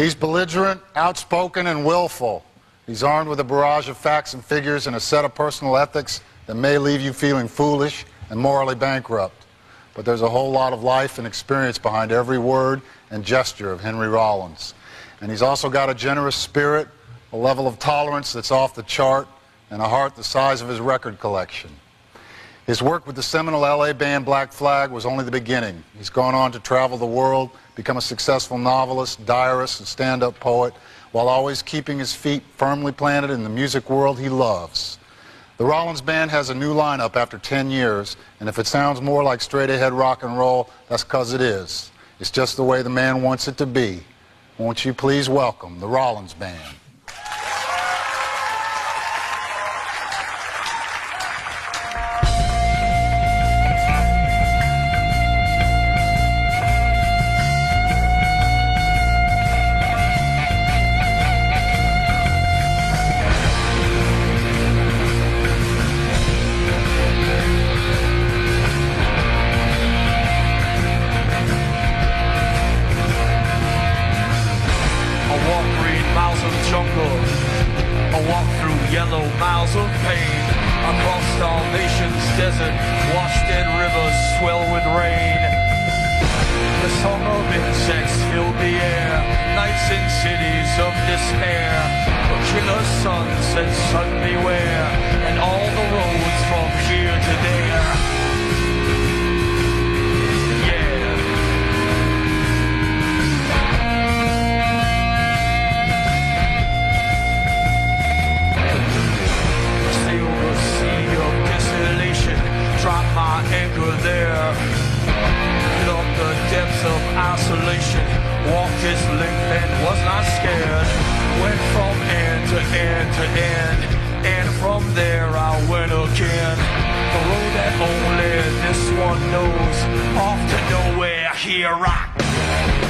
He's belligerent, outspoken, and willful. He's armed with a barrage of facts and figures and a set of personal ethics that may leave you feeling foolish and morally bankrupt. But there's a whole lot of life and experience behind every word and gesture of Henry Rollins. And he's also got a generous spirit, a level of tolerance that's off the chart, and a heart the size of his record collection. His work with the seminal LA band Black Flag was only the beginning. He's gone on to travel the world, become a successful novelist, diarist, and stand-up poet, while always keeping his feet firmly planted in the music world he loves. The Rollins Band has a new lineup after 10 years, and if it sounds more like straight-ahead rock and roll, that's because it is. It's just the way the man wants it to be. Won't you please welcome the Rollins Band. Washed dead rivers swell with rain. The song of insects filled the air. Nights in cities of despair. Killer suns and sun beware. was not scared. Went from end to end to end, and from there I went again. The road that only this one knows, off to nowhere, here I go.